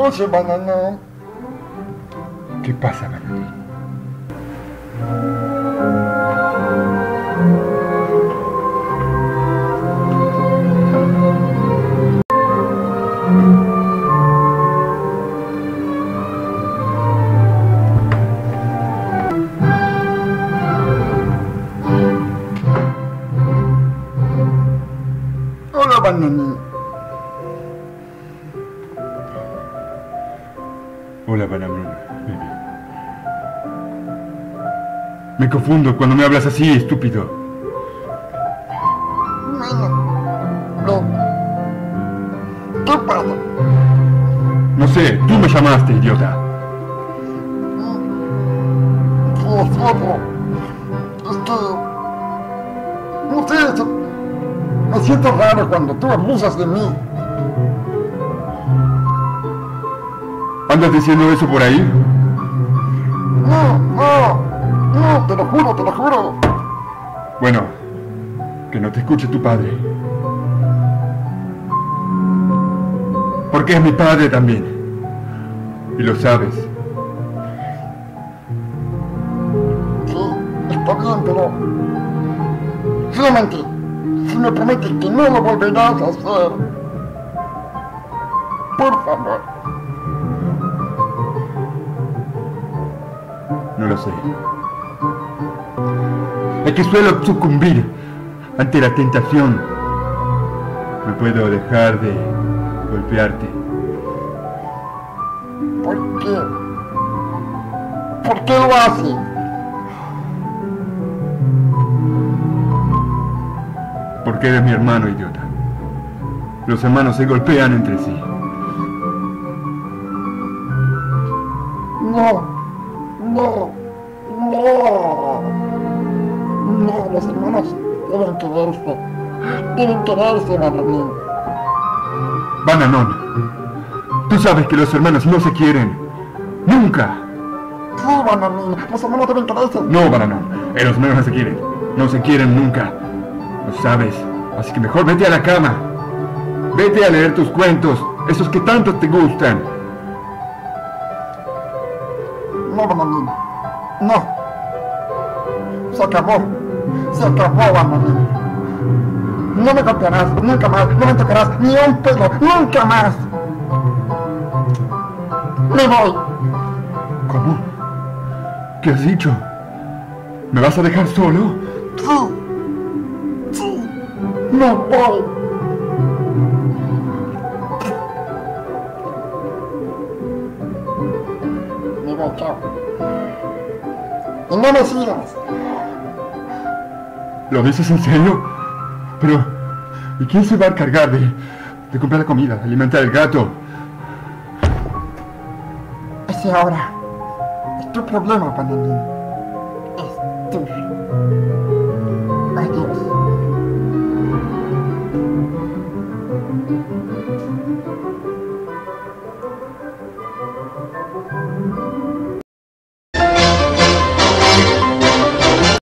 Oye, banana. ¿Qué pasa, Bananín? Hola, bananín. Hola, baby. Me confundo cuando me hablas así, estúpido. No. ¿Qué pasa? No sé, tú me llamaste, idiota. No sé, se- me siento raro cuando tú abusas de mí. ¿Andas diciendo eso por ahí? No, no, no, te lo juro, te lo juro. Bueno, que no te escuche tu padre. Porque es mi padre también. Y lo sabes. Sí, está bien, pero... Solamente, si me prometes que no lo volverás a hacer. Por favor. No lo sé. Es que suelo sucumbir ante la tentación. No puedo dejar de golpearte. ¿Por qué? ¿Por qué lo haces? Porque eres mi hermano, idiota. Los hermanos se golpean entre sí. No, no, no. No, los hermanos deben quererse. Deben quererse, Bananín. Bananón. Tú sabes que los hermanos no se quieren. Nunca. Sí, Bananín, los hermanos deben quererse. No, Bananón. Eh, Los hermanos no se quieren. No se quieren nunca. Lo sabes. Así que mejor vete a la cama. Vete a leer tus cuentos. Esos que tanto te gustan. No, Bananín. No. Se acabó. Se acabó, Bananín. No me golpearás, nunca más. No me tocarás ni un pelo, nunca más. Me voy. ¿Cómo? ¿Qué has dicho? ¿Me vas a dejar solo? Sí. Sí. Me voy. Me voy, chao. Y no me sigas. ¿Lo dices en serio? Pero, ¿y quién se va a encargar de, de comprar la comida, alimentar el gato? Ese ahora es tu problema, Panamín. Es tuyo.